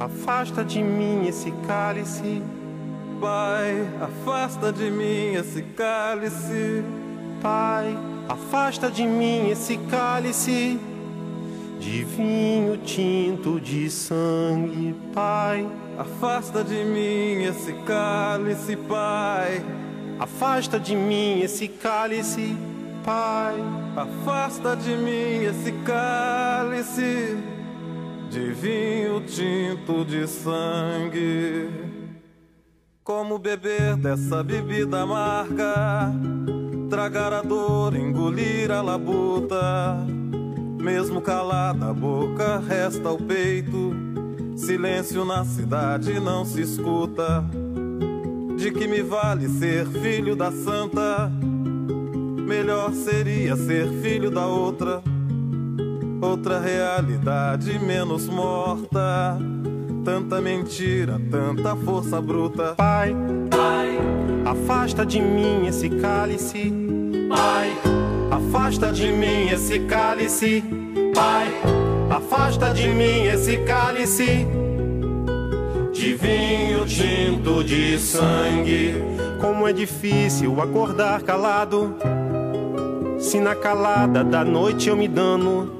afasta de mim esse cálice. Pai, afasta de mim esse cálice. Pai, afasta de mim esse cálice de vinho tinto de sangue, Pai. Afasta de mim esse cálice, Pai. Afasta de mim esse cálice, Pai. Afasta de mim esse cálice de vinho tinto de sangue. Como beber dessa bebida amarga, tragar a dor, engolir a labuta. Mesmo calada a boca, resta o peito. Silêncio na cidade não se escuta. De que me vale ser filho da santa? Melhor seria ser filho da outra. Outra realidade menos morta. Tanta mentira, tanta força bruta. Pai, Pai, afasta de mim esse cálice. Pai, afasta de mim esse cálice. Pai, afasta de mim esse cálice de vinho tinto de sangue. Como é difícil acordar calado. Se na calada da noite eu me dano,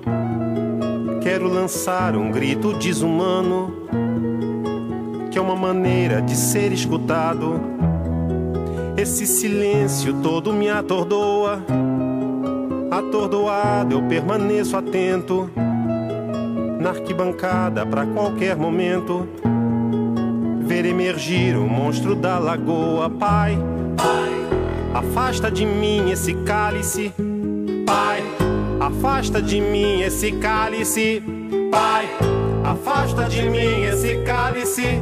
quero lançar um grito desumano, que é uma maneira de ser escutado. Esse silêncio todo me atordoa. Atordoado eu permaneço atento na arquibancada para qualquer momento ver emergir o monstro da lagoa. Pai, Pai, afasta de mim esse cálice. Afasta de mim esse cálice. Pai, afasta de mim esse cálice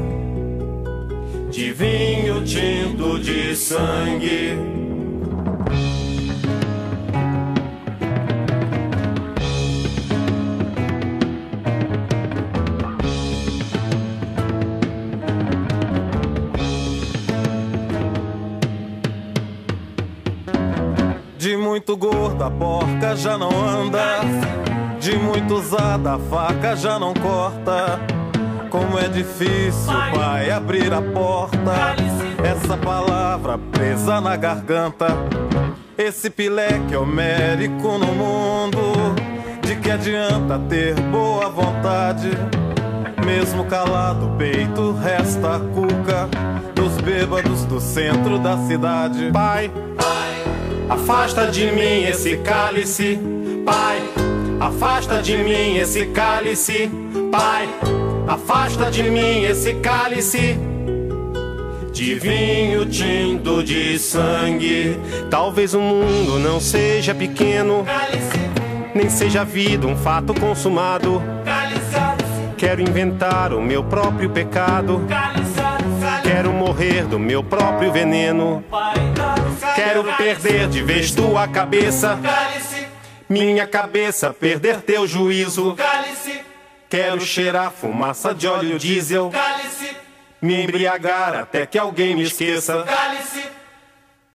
de vinho tinto de sangue. De muito gorda a porca já não anda. De muito usada a faca já não corta. Como é difícil, pai, abrir a porta. Essa palavra presa na garganta. Esse pileque homérico no mundo. De que adianta ter boa vontade? Mesmo calado o peito, resta a cuca dos bêbados do centro da cidade. Pai, afasta de mim esse cálice. Pai, afasta de mim esse cálice. Pai, afasta de mim esse cálice de vinho tinto de sangue. Talvez o mundo não seja pequeno, nem seja a vida um fato consumado. Quero inventar o meu próprio pecado. Quero morrer do meu próprio veneno. Quero perder de vez tua cabeça. Minha cabeça perder teu juízo. Quero cheirar fumaça de óleo diesel. Me embriagar até que alguém me esqueça.